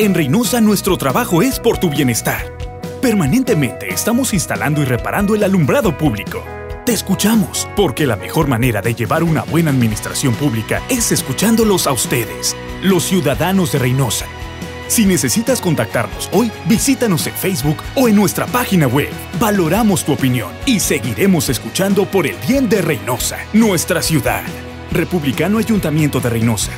En Reynosa nuestro trabajo es por tu bienestar. Permanentemente estamos instalando y reparando el alumbrado público. Te escuchamos, porque la mejor manera de llevar una buena administración pública es escuchándolos a ustedes, los ciudadanos de Reynosa. Si necesitas contactarnos hoy, visítanos en Facebook o en nuestra página web. Valoramos tu opinión y seguiremos escuchando por el bien de Reynosa, nuestra ciudad. Republicano Ayuntamiento de Reynosa.